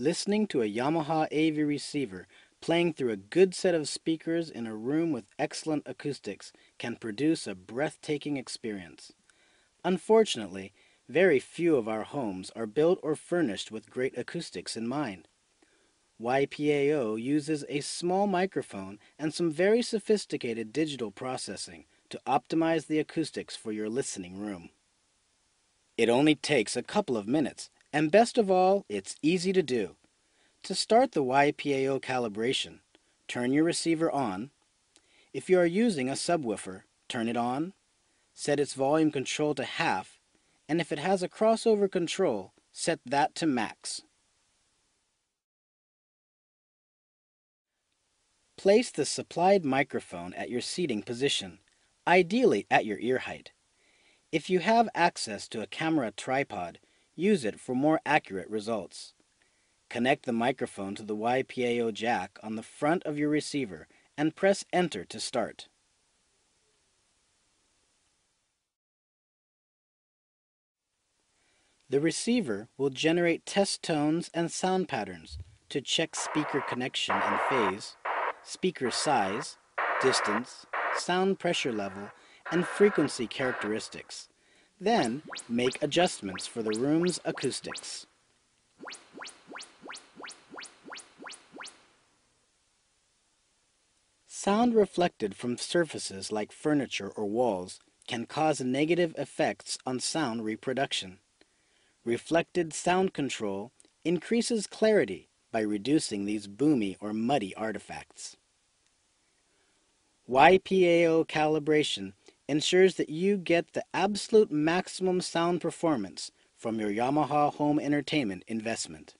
Listening to a Yamaha AV receiver playing through a good set of speakers in a room with excellent acoustics can produce a breathtaking experience. Unfortunately, very few of our homes are built or furnished with great acoustics in mind. YPAO uses a small microphone and some very sophisticated digital processing to optimize the acoustics for your listening room. It only takes a couple of minutes and best of all, it's easy to do. To start the YPAO calibration, turn your receiver on. If you are using a subwoofer, turn it on, set its volume control to half, and if it has a crossover control, set that to max. Place the supplied microphone at your seating position, ideally at your ear height. If you have access to a camera tripod, Use it for more accurate results. Connect the microphone to the YPAO jack on the front of your receiver and press Enter to start. The receiver will generate test tones and sound patterns to check speaker connection and phase, speaker size, distance, sound pressure level, and frequency characteristics. Then, make adjustments for the room's acoustics. Sound reflected from surfaces like furniture or walls can cause negative effects on sound reproduction. Reflected sound control increases clarity by reducing these boomy or muddy artifacts. YPAO calibration ensures that you get the absolute maximum sound performance from your Yamaha home entertainment investment.